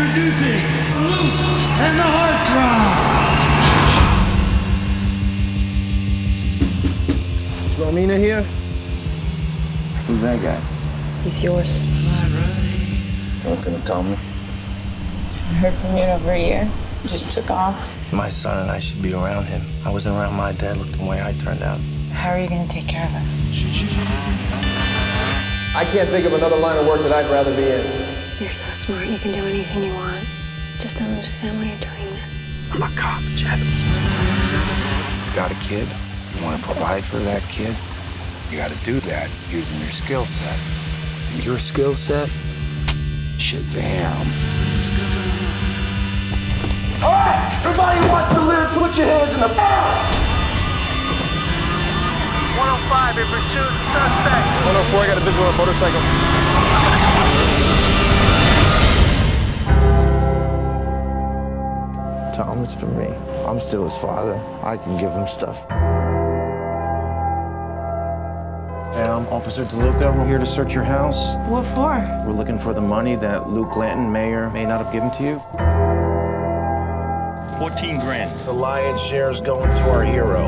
Introducing Luke and the Heartthrob. Romina here? Who's that guy? He's yours. Not gonna tell me. I heard from you in over a year. Just took off. My son and I should be around him. I wasn't around my dad. Look the way I turned out. How are you going to take care of us? I can't think of another line of work that I'd rather be in. You're so smart. You can do anything you want. Just don't understand why you're doing this. I'm a cop, Jet. Got a kid? You want to provide for that kid? You got to do that using your skill set. And your skill set? Shazam. All right, everybody who wants to live, put your hands in the air. 105 in pursuit of suspect. 104, I got a visual on a motorcycle. Tell it's for me. I'm still his father. I can give him stuff. Hey, I'm Officer DeLuca. We're here to search your house. What for? We're looking for the money that Luke Glanton may or may not have given to you. 14 grand. The lion's share is going to our hero.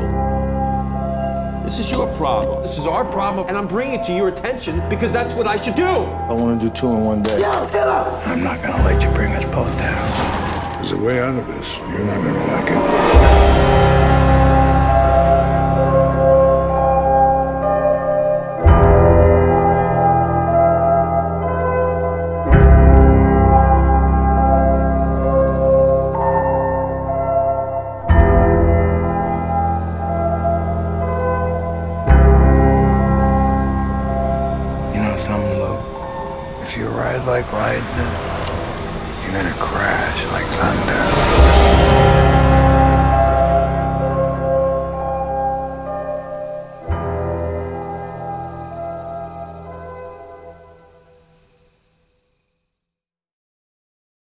This is your problem. This is our problem, and I'm bringing it to your attention because that's what I should do. I want to do two in one day. Yo, get up! I'm not gonna let you bring us both down. There's a way out of this. You're not gonna like it. You know something, Luke? If you ride like lightning, you're gonna crash like thunder.